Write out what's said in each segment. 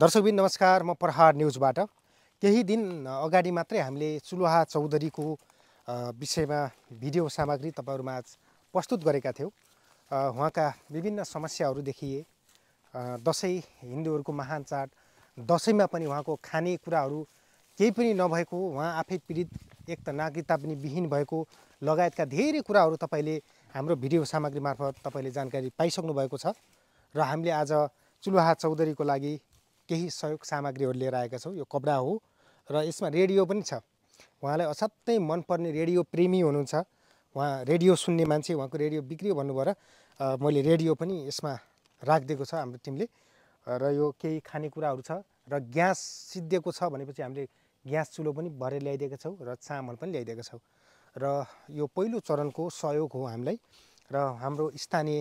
दर्शकबिन नमस्कार। म प्रहार न्युजबाट। केही दिन अगाडि मात्रै हामीले चुलुहा चौधरीको विषयमा भिडियो सामग्री तपाईँहरूमा प्रस्तुत गरेका थियौँ। उहाँका विभिन्न समस्याहरू देखिए। दसैँ हिन्दूहरूको महान चाड। दसैँमा पनि उहाँको खानेकुराहरू केही पनि नभएको उहाँ आफै पीडित एक त नागरिकता पनि विहीन भएको लगायतका धेरै कुराहरू तपाईँले हाम्रो भिडियो सामग्री मार्फत तपाईँले जानकारी पाइसक्नु भएको छ। र हामीले आज चुलुहा चौधरीको लागि केही सहयोग सामग्रीहरू लिएर आएका छौँ। यो कपडा हो र यसमा रेडियो पनि छ। उहाँलाई असाध्यै मनपर्ने रेडियो प्रेमी हुनुहुन्छ। उहाँ रेडियो सुन्ने मान्छे उहाँको रेडियो बिग्रियो भन्नुभयो र अ, मैले रेडियो पनि यसमा राखिदिएको छ हाम्रो टिमले। र यो केही खानेकुराहरू छ र ग्यास सिद्धिएको छ भनेपछि हामीले ग्यास चुलो पनि भरेर ल्याइदिएका छौँ र चामल पनि ल्याइदिएका छौँ। र यो पहिलो चरणको सहयोग हो हामीलाई। र हाम्रो स्थानीय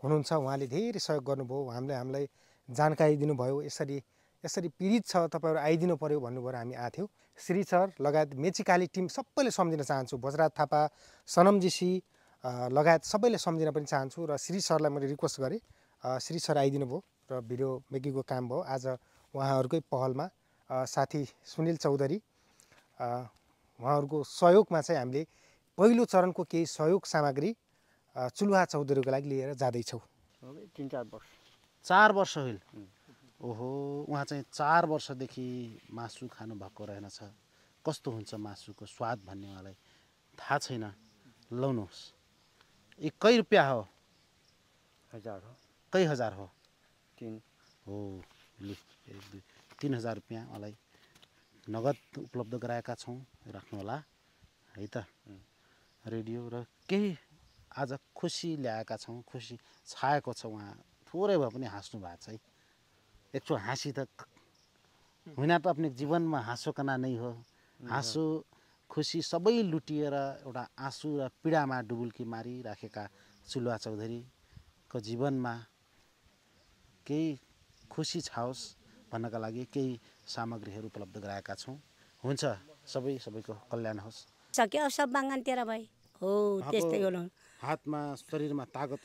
हुनुहुन्छ उहाँले धेरै सहयोग गर्नुभयो। हामीले हामीलाई जानकारी दिनुभयो। यसरी यसरी पीडित छ तपाईँहरू आइदिनु पऱ्यो भन्नुभयो हामी आएको श्री सर लगायत मेचिकाली टिम सबैले सम्झिन चाहन्छु। बजराज थापा सनम जीसी अ, लगायत सबैले सम्झिन पनि चाहन्छु र श्री सरलाई मैले रिक्वेस्ट गरेँ। श्री सर आइदिनु भयो र भिडियो मेकिङको काम भयो। आज उहाँहरूकै पहलमा साथी सुनिल चौधरी उहाँहरूको सहयोगमा चाहिँ हामीले पहिलो चरणको केही सहयोग सामग्री चुलुहा चौधरीको लागि लिएर जाँदैछौँ। तिन चार वर्ष चार वर्ष होइल। ओहो उहाँ चाहिँ चार वर्षदेखि मासु खानुभएको रहेनछ। कस्तो हुन्छ मासुको स्वाद भन्ने उहाँलाई थाहा छैन। लाउनुहोस्। यी कै रुपियाँ हो। हजार हो। कै हजार हो। तिन। हो लु एक दुई तिन हजार रुपियाँ उहाँलाई नगद उपलब्ध गराएका छौँ। राख्नुहोला है त। रेडियो र केही आज खुसी ल्याएका छौँ खुसी छाएको छ उहाँ थोरै भए पनि हाँस्नु भएको छ है। एकचोटि हाँसी त होइन त आफ्नो जीवनमा हाँसो कना नै हो। हाँसो खुसी सबै लुटिएर एउटा आँसु र पीडामा डुबुल्की मारिराखेका चुलुवा चौधरीको जीवनमा केही खुसी छाओस् भन्नका लागि केही सामग्रीहरू उपलब्ध गराएका छौँ। हुन्छ सबै सबैको कल्याण होस्। सक्यो सब बागानतिर भए। हो त्यस्तै अब हो हातमा शरीरमा तागत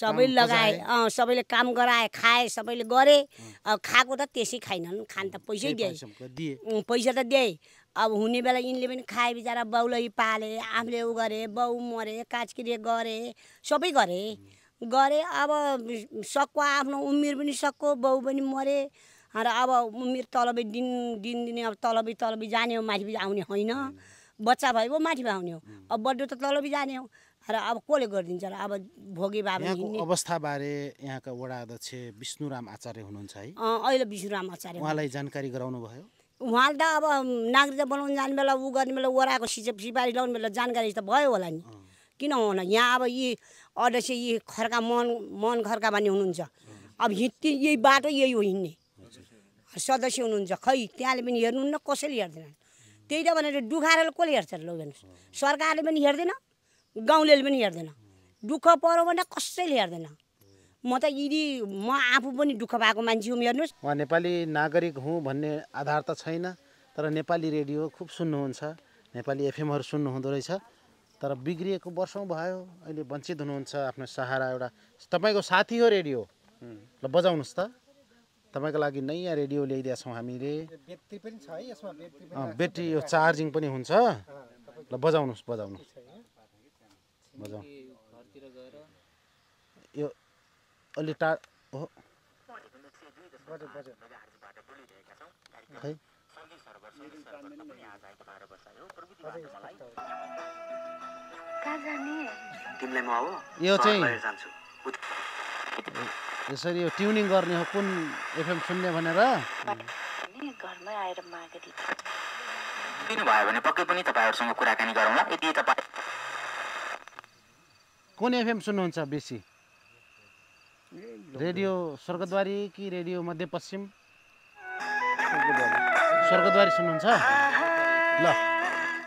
सबै लगाए अँ सबैले काम गराए खाए सबैले गरे। अब खाएको त त्यसै खाएनन् खान त पैसै दिए पैसा दिए। उम्, पैसा त दिए। अब हुने बेला यिनले पनि खाए बिचरा बाउलाई पाले आफूले उ गरे बाउ मरे काचकिरे गरे सबै गरे। गरे अब सक्को आफ्नो उमेर पनि सक्को बाउ पनि मरे। र अब उमेर तलबी दिन दिन दिने अब तलबी तलबी जाने हो माथि आउने होइन। बच्चा भयो पो माथि आउने हो। अब बड्डो त तलबी जाने हो। र अब कसले गरिदिन्छ र अब भोगे बाबा अवस्थाबारे यहाँका वडा अध्यक्ष विष्णुराम आचार्य हुनुहुन्छ है। अहिले विश्वराम आचार्य उहाँलाई जानकारी गराउनु भयो? उहाँले त अब नागरिकता बनाउनु जाने बेला ऊ गर्ने बेला वराको सिप सिपारी लगाउने बेला जानकारी त भयो होला नि। किन हुन यहाँ अब यी अध्यक्ष यी खर्का मन मन खर्का भन्ने हुनुहुन्छ। अब हिँड्ने यही बाटो यही हो हिँड्ने। सदस्य हुनुहुन्छ खै त्यहाँले पनि हेर्नुहुन्न कसैले हेर्दैन। त्यही त भनेर दुखाएर कसले हेर्छ लौ हेर्नुहोस् सरकारले पनि हेर्दैन। गाउँले पनि हेर्दैन। दुःख पऱ्यो भने कसैले हेर्दैन। म त यदि म आफू पनि दुःख भएको मान्छे हुँ हेर्नुहोस्। उहाँ नेपाली नागरिक हुँ भन्ने आधार त छैन तर नेपाली रेडियो खुब सुन्नुहुन्छ। नेपाली एफएमहरू सुन्नुहुँदो रहेछ। तर बिग्रिएको वर्षौँ भयो अहिले वञ्चित हुनुहुन्छ आफ्नो सहारा एउटा तपाईँको साथी हो रेडियो। ल बजाउनुहोस् त। तपाईँको लागि नयाँ रेडियो ल्याइदिएका छौँ हामीले। ब्याट्री पनि छ है यसमा ब्याट्री अँ, ब्याट्री यो चार्जिङ पनि हुन्छ। ल बजाउनुहोस् बजाउनुहोस्। बजाउ यो अलि टा हो। खै? यो चाहिँ यसरी यो ट्युनिङ गर्ने हो कुन एफएम सुन्ने भनेर? घरमै आएर मागेँ दिदी दिनुभयो भने पक्कै पनि तपाईँहरूसँग कुराकानी गरौँला। यदि तपाईँ कुन एफएम सुन्नुहुन्छ बेसी? रेडियो स्वर्गद्वारी कि रेडियो मध्यपश्चिम? स्वर्गद्वारी सुन्नुहुन्छ? ल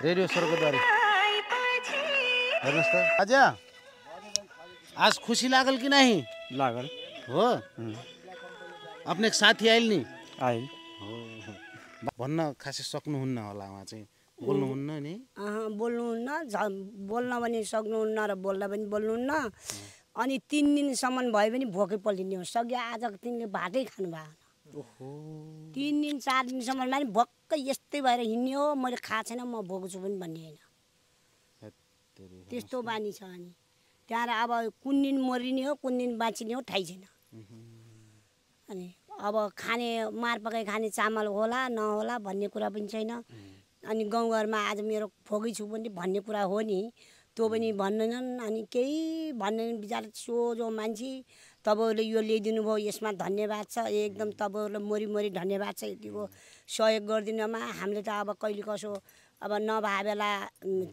रेडियो स्वर्गद्वारी। हेर्नुहोस् त। आज आज खुसी लागल कि नहीं? लागल। हो? आफ्नो एक साथी आइल नि? आइल। भन्न खासै सक्नुहुन्न होला उहाँ चाहिँ। बोल्नुहुन्न नि। बोल्नुहुन्न झ बोल्न पनि सक्नुहुन्न र बोल्दा पनि बोल्नुहुन्न। अनि तिन दिनसम्म भयो भने भोकै पल्टिने हो सक्यो आज तिनले भातै खानु भएको तिन दिन चार दिनसम्म पनि भक्कै यस्तै भएर हिँड्ने हो। मैले खाएको छैन म भोग्छु पनि भन्ने होइन। त्यस्तो बानी छ अनि। त्यहाँबाट अब कुन दिन मरिने हो कुन दिन बाँचिने हो थाहै छैन। अनि अब खाने मारपकाइ खाने चामल होला नहोला भन्ने कुरा पनि छैन। अनि गाउँघरमा आज मेरो फोकै छु पनि भन्ने कुरा हो नि त्यो पनि भन्दैनन् अनि केही भन्दैनन् बिचरा सोझो मान्छे तपाईँहरूले यो ल्याइदिनु भयो यसमा धन्यवाद छ एकदम तपाईँहरूलाई मरि मरि धन्यवाद छ यतिको सहयोग गरिदिनुमा हामीले त अब कहिले कसो अब नभए बेला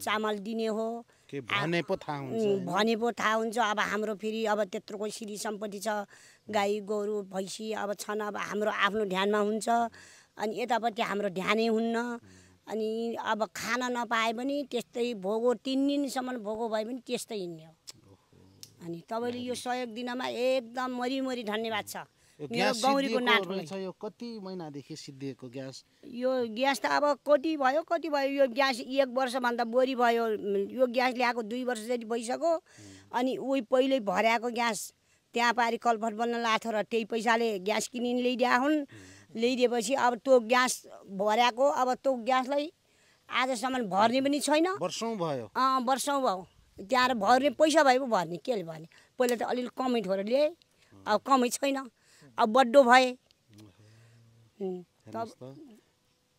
चामल दिने हो। के भने पो थाहा हुन्छ भने पो थाहा हुन्छ अब हाम्रो फेरि अब त्यत्रोको सिरी सम्पत्ति छ गाई गोरु भैँसी अब छन् अब हाम्रो आफ्नो ध्यानमा हुन्छ। अनि यतापट्टि हाम्रो ध्यानै हुन्न। अनि अब खान नपाए पनि त्यस्तै भोगो तिन दिनसम्म भोगो भए पनि त्यस्तै हिँड्ने हो। अनि तपाईँले यो सहयोग दिनमा एकदम मरिमरि धन्यवाद छ। यो मेरो गौरीको यो कति महिनादेखि सिद्धिएको ग्यास? यो ग्यास त अब कति भयो कति भयो यो ग्यास एक वर्षभन्दा बढी भयो यो ग्यास ल्याएको दुई वर्ष जति भइसक्यो। अनि उही पहिल्यै भर्याएको ग्यास त्यहाँ पारि कलफट बन्न लाथो र त्यही पैसाले ग्यास किनिन् ल्याइदिए हुन्। ल्याइदिएपछि अब त्यो ग्यास भर्याएको अब त्यो ग्यासलाई आजसम्म भर्ने पनि छैन। वर्षौँ भयो। अँ वर्षौँ भयो। त्यहाँ भर्ने पैसा भए पो भर्ने केले भर्ने? पहिला त अलिअलि कमै ठोर ल्याएँ अब कमै छैन। अब बड्डो भए।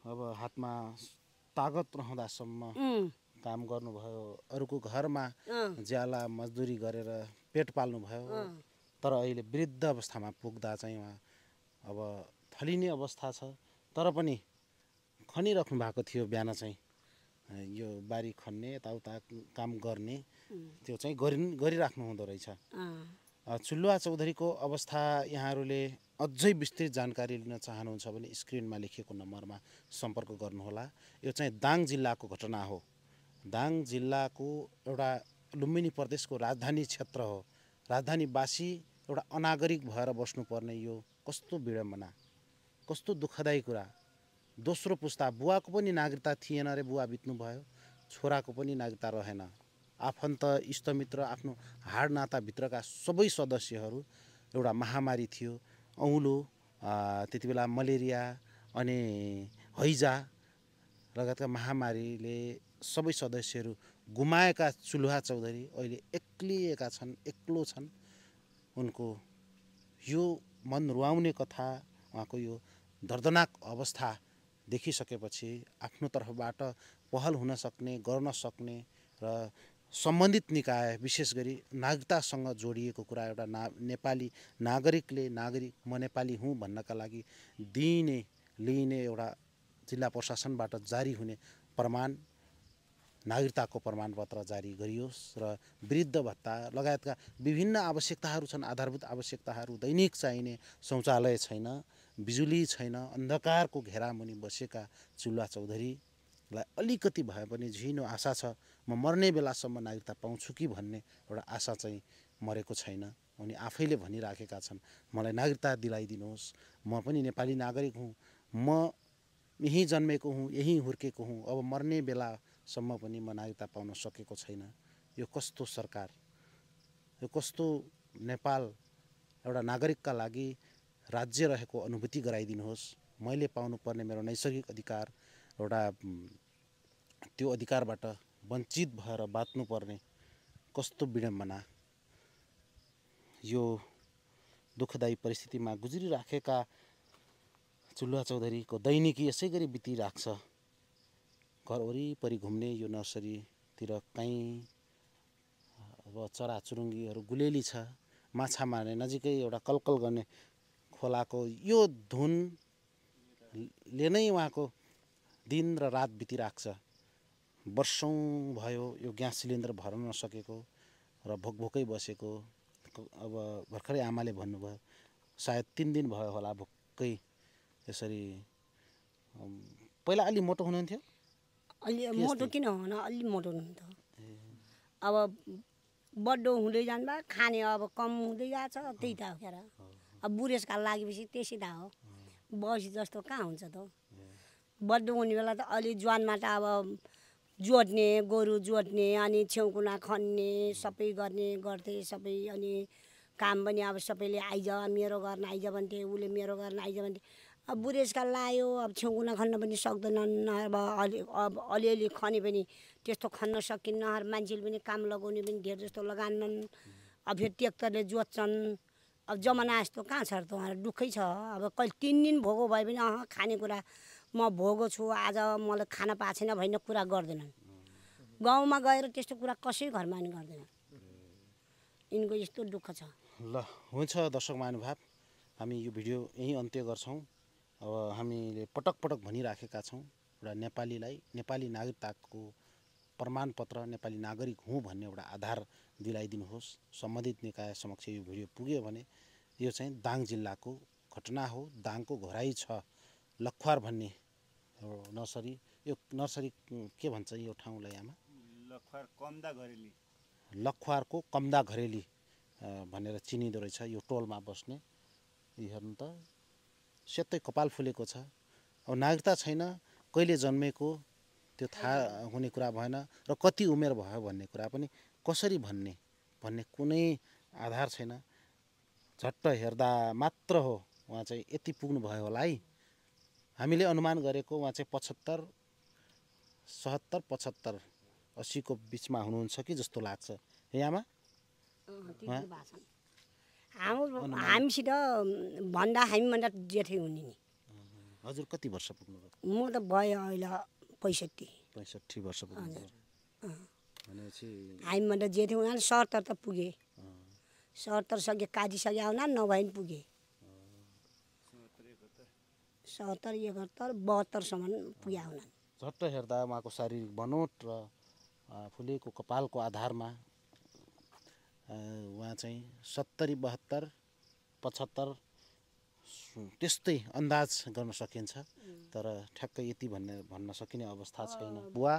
अब हातमा तागत रहँदासम्म काम गर्नुभयो। अरूको घरमा ज्याला मजदुरी गरेर पेट पाल्नुभयो। तर अहिले वृद्ध अवस्थामा पुग्दा चाहिँ उहाँ अब थलिने अवस्था छ। तर पनि खनिराख्नु भएको थियो बिहान चाहिँ। यो बारी खन्ने यताउता काम गर्ने त्यो चाहिँ गरि गरिराख्नु हुँदो रहेछ। चुल्लुवा चौधरीको अवस्था यहाँहरूले अझै विस्तृत जानकारी लिन चाहनुहुन्छ भने स्क्रिनमा लेखिएको नम्बरमा सम्पर्क गर्नुहोला। यो चाहिँ दाङ जिल्लाको घटना हो। दाङ जिल्लाको एउटा लुम्बिनी प्रदेशको राजधानी क्षेत्र हो। राजधानीवासी एउटा अनागरिक भएर बस्नुपर्ने यो कस्तो विडम्बना। कस्तो दुःखदायी कुरा। दोस्रो पुस्ता बुवाको पनि नागरिकता थिएन रे बुवा बित्नुभयो। छोराको पनि नागरिकता रहेन। आफन्त इष्टमित्र आफ्नो हाड नाताभित्रका सबै सदस्यहरू एउटा महामारी थियो। औलो त्यति बेला मलेरिया अनि हैजा लगायतका महामारीले सबै सदस्यहरू गुमाएका चुल्हा चौधरी अहिले एक्लिएका छन् एक्लो छन्। उनको यो मन रुवाउने कथा उहाँको यो दर्दनाक अवस्था देखिसकेपछि आफ्नो तर्फबाट पहल हुन सक्ने गर्न सक्ने र सम्बन्धित निकाय विशेष गरी नागरिकतासँग जोडिएको कुरा एउटा ना नेपाली नागरिकले नागरिक म नेपाली हुँ भन्नका लागि दिइने लिइने एउटा जिल्ला प्रशासनबाट जारी हुने प्रमाण नागरिकताको प्रमाणपत्र जारी गरियोस् र वृद्ध भत्ता लगायतका विभिन्न आवश्यकताहरू छन् आधारभूत आवश्यकताहरू दैनिक चाहिने शौचालय छैन। बिजुली छैन अन्धकारको घेरामुनि बसेका चुल्हा चौधरीलाई अलिकति भए पनि झिनो आशा छ म मर्ने बेलासम्म नागरिकता पाउँछु कि भन्ने एउटा आशा चाहिँ मरेको छैन। उनी आफैले भनिराखेका छन् मलाई नागरिकता दिलाइदिनुहोस्। म पनि नेपाली नागरिक हुँ। म यहीँ जन्मेको हुँ यहीँ हुर्केको हुँ। अब मर्ने बेलासम्म पनि म नागरिकता पाउन सकेको छैन। यो कस्तो सरकार? यो कस्तो नेपाल? एउटा नागरिकका लागि राज्य रहेको अनुभूति गराइदिनुहोस्। मैले पाउनुपर्ने मेरो नैसर्गिक अधिकार एउटा त्यो अधिकारबाट वञ्चित भएर बाँच्नुपर्ने कस्तो विडम्बना। यो दुःखदायी परिस्थितिमा गुज्रिराखेका चुल्हा चौधरीको दैनिकी यसै गरी बितिराख्छ। घर वरिपरि घुम्ने यो नर्सरीतिर काहीँ अब चराचुरुङ्गीहरू गुलेली छ। माछा मार्ने नजिकै एउटा कलकल गर्ने खोलाको यो धुनले नै उहाँको दिन र रात बितिराख्छ। वर्षौँ भयो यो ग्यास सिलिन्डर भर्न नसकेको र भोकभोकै बसेको। अब भर्खरै आमाले भन्नुभयो सायद तिन दिन भयो होला भोकै यसरी पहिला अलि मोटो हुनुहुन्थ्यो? अलि मोटो किन हुन? अलि मोटो हुनुहुन्थ्यो। अब बड्डो हुँदै जाँदा खाने अब कम हुँदै गएको छ त्यही त हो। अब बुढेसकाल लागेपछि त्यसै त हो। बसी जस्तो कहाँ हुन्छ त बड्डो हुने बेला त अलि ज्वानमा त अब जोत्ने गोरु जोत्ने अनि छेउकुना खन्ने सबै गर्ने गर्थे सबै अनि काम पनि अब सबैले आइज मेरो गर्न आइज भन्थे उसले मेरो गर्न आइज भन्थे। अब बुढेसकाल लायो अब छेउकुना खन्न पनि सक्दैनन् अब अलि अब अलिअलि खने पनि त्यस्तो खन्न सकिन्न मान्छेले पनि काम लगाउने पनि धेर जस्तो लगान्नन्। अब फेरि ट्र्याक्टरले जोत्छन्। अब जमाना यस्तो कहाँ छ त उहाँहरू दुःखै छ। अब कहिले तिन दिन भोगो भए पनि अह खानेकुरा म भोगो छु। आज मलाई खान पाएको छैन भन्ने कुरा गर्दैनन्। गाउँमा गएर त्यस्तो कुरा कसै घरमा पनि गर्दैन यिनको यस्तो दुःख छ। ल हुन्छ दर्शक महानुभाव। हामी यो भिडियो यहीँ अन्त्य गर्छौँ। अब हामीले पटक पटक भनिराखेका छौँ एउटा नेपालीलाई नेपाली नागरिकताको प्रमाणपत्र नेपाली नागरिक हुँ भन्ने एउटा आधार दिलाइदिनुहोस्। सम्बन्धित निकाय समक्ष यो भिडियो पुग्यो भने यो चाहिँ दाङ जिल्लाको घटना हो। दाङको घोराइ छ लखवार भन्ने नर्सरी। यो नर्सरी के भन्छ यो ठाउँलाई आमा? लखवार कम्दा घरेली। लखवारको कम्दा घरेली भनेर चिनिँदो रहेछ यो टोलमा बस्ने। हेर्नु त सेतै कपाल फुलेको छ। अब नागरिकता छैन। कहिले जन्मेको? त्यो थाहा हुने कुरा भएन र कति उमेर भयो भन्ने कुरा पनि कसरी भन्ने भन्ने कुनै आधार छैन। झट्ट हेर्दा मात्र हो उहाँ चाहिँ यति पुग्नु भयो होला है। हामीले अनुमान गरेको उहाँ चाहिँ पचहत्तर सतहत्तर पचहत्तर असीको बिचमा हुनुहुन्छ कि जस्तो लाग्छ। हाम्रो हामीसित भन्दा हामीभन्दा जेठै हुने नि। हजुर कति वर्ष पुग्नुभयो? म त भयो अहिले पैँसठी पैँसठी वर्ष भनेपछि हामीभन्दा जेठै हुनाले सत्तर त पुगे। सत्तर सके काजी सके आउना नभए पनि पुगे। सत्तर एकहत्तर बहत्तरसम्म पुगे आउना झट्ट हेर्दा उहाँको शारीरिक बनोट र फुलेको कपालको आधारमा उहाँ चाहिँ सत्तरी बहत्तर पचहत्तर त्यस्तै अन्दाज गर्न सकिन्छ। तर ठ्याक्कै यति भन्ने भन्न सकिने अवस्था छैन। बुवा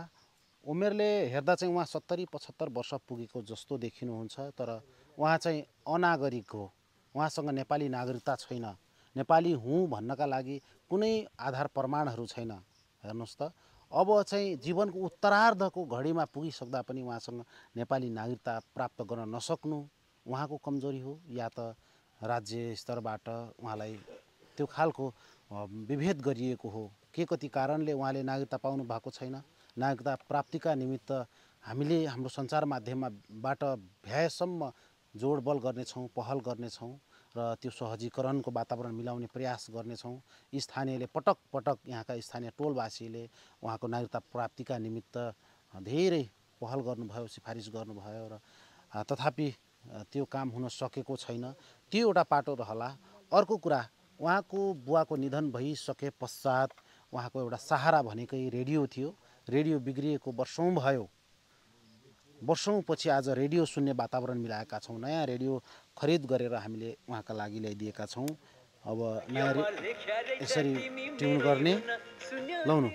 उमेरले हेर्दा चाहिँ उहाँ सत्तरी पचहत्तर वर्ष पुगेको जस्तो देखिनुहुन्छ तर उहाँ चाहिँ अनागरिक हो। उहाँसँग नेपाली नागरिकता छैन। नेपाली हुँ भन्नका लागि कुनै आधार प्रमाणहरू छैन। हेर्नुहोस् त अब चाहिँ जीवनको उत्तरार्धको घडीमा पुगिसक्दा पनि उहाँसँग नेपाली नागरिकता प्राप्त गर्न नसक्नु उहाँको कमजोरी हो या त राज्य स्तरबाट उहाँलाई त्यो खालको विभेद गरिएको हो। के कति कारणले उहाँले नागरिकता पाउनु भएको छैन? नागरिकता प्राप्तिका निमित्त हामीले हाम्रो सञ्चार माध्यमबाट भ्याएसम्म जोडबल गर्नेछौँ पहल गर्नेछौँ र त्यो सहजीकरणको वातावरण मिलाउने प्रयास गर्नेछौँ। स्थानीयले पटक पटक यहाँका स्थानीय टोलवासीले उहाँको नागरिकता प्राप्तिका निमित्त धेरै पहल गर्नुभयो सिफारिस गर्नुभयो र तथापि त्यो काम हुन सकेको छैन। त्यो एउटा पाटो रहला अर्को कुरा उहाँको बुवाको निधन भइसके पश्चात उहाँको एउटा सहारा भनेकै रेडियो थियो। रेडियो बिग्रिएको वर्षौँ भयो। वर्षौँ पछि आज रेडियो सुन्ने वातावरण मिलाएका छौँ। नयाँ रेडियो खरिद गरेर हामीले उहाँका लागि ल्याइदिएका छौँ। अब नयाँ यसरी ट्युन गर्ने। लाउनु।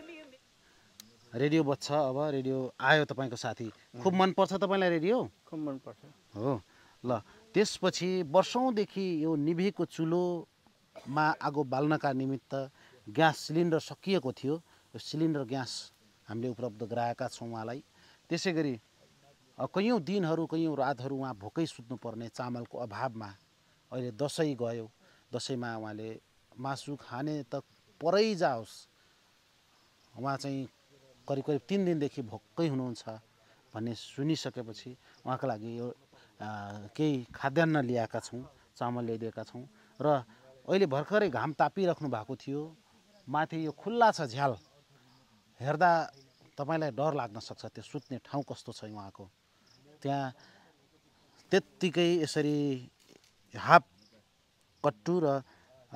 रेडियो बज्छ अब। रेडियो आयो तपाईँको साथी। खुब मनपर्छ तपाईँलाई रेडियो? खुब मनपर्छ। हो। ल त्यसपछि वर्षौँदेखि यो निभेको चुलोमा आगो बाल्नका निमित्त ग्यास सिलिन्डर सकिएको थियो। यो सिलिन्डर ग्यास हामीले उपलब्ध गराएका छौँ उहाँलाई। त्यसै गरी कैयौँ दिनहरू कैयौँ रातहरू उहाँ भोकै सुत्नुपर्ने चामलको अभावमा अहिले दसैँ गयो। दसैँमा उहाँले मासु खाने त परै जाओस्। उहाँ चाहिँ करिब करिब तिन दिनदेखि भोकै हुनुहुन्छ भन्ने सुनिसकेपछि उहाँको लागि यो केही खाद्यान्न ल्याएका छौँ चामल ल्याइदिएका छौँ। र अहिले भर्खरै घाम तापिराख्नु भएको थियो। माथि यो खुल्ला छ झ्याल। हेर्दा तपाईँलाई डर लाग्न सक्छ त्यो सुत्ने ठाउँ कस्तो छ उहाँको त्यहाँ त्यत्तिकै यसरी हाफ कट्टु र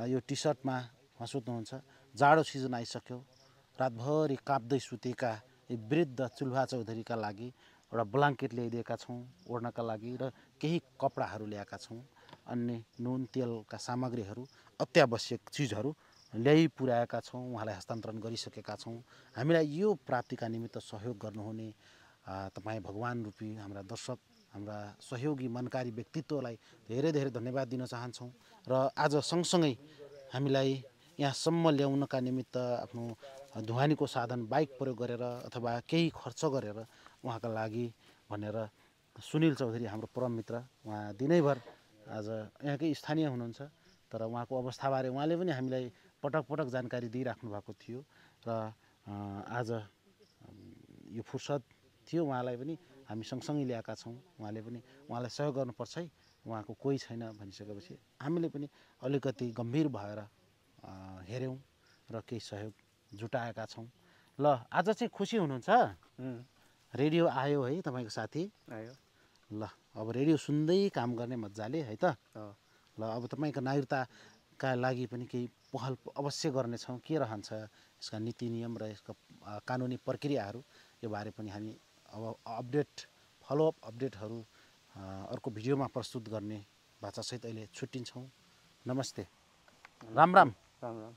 यो टी सर्टमा उहाँ सुत्नुहुन्छ। जाडो सिजन आइसक्यो। रातभरि काप्दै सुतेका यी वृद्ध चुल्हा चौधरीका लागि एउटा ब्लाङ्केट ल्याइदिएका छौँ ओढ्नका लागि र केही कपडाहरू ल्याएका छौँ अन्य नुन तेलका सामग्रीहरू अत्यावश्यक चिजहरू ल्याइ पुर्याएका छौँ उहाँलाई हस्तान्तरण गरिसकेका छौँ। हामीलाई यो प्राप्तिका निमित्त सहयोग गर्नुहुने तपाईँ भगवान् रूपी हाम्रा दर्शक हाम्रा सहयोगी मनकारी व्यक्तित्वलाई धेरै धेरै धन्यवाद दिन चाहन्छौँ र आज सँगसँगै हामीलाई यहाँसम्म ल्याउनका निमित्त आफ्नो धुवानीको साधन बाइक प्रयोग गरेर अथवा केही खर्च गरेर उहाँका लागि भनेर सुनिल चौधरी हाम्रो परम मित्र उहाँ दिनैभर आज यहाँकै स्थानीय हुनुहुन्छ। तर उहाँको अवस्थाबारे उहाँले पनि हामीलाई पटक पटक जानकारी दिइराख्नु भएको थियो र आज यो फुर्सद थियो उहाँलाई पनि। हामी सँगसँगै ल्याएका छौँ। उहाँले पनि उहाँलाई सहयोग गर्नुपर्छ है। उहाँको कोही छैन भनिसकेपछि हामीले पनि अलिकति गम्भीर भएर हेऱ्यौँ र केही सहयोग जुटाएका छौँ। ल आज चाहिँ खुसी हुनुहुन्छ? रेडियो आयो है तपाईँको साथी। आयो। ल अब रेडियो सुन्दै काम गर्ने मजाले है त? ल अब तपाईँको नागरिकताका लागि पनि केही पहल अवश्य गर्नेछौँ। के रहन्छ यसका नीति नियम र यसका कानुनी प्रक्रियाहरू यो बारे पनि हामी अब अपडेट फलोअप अपडेटहरू अर्को भिडियोमा प्रस्तुत गर्ने भाषासहित अहिले छुट्टिन्छौँ। नमस्ते। राम राम। राम राम।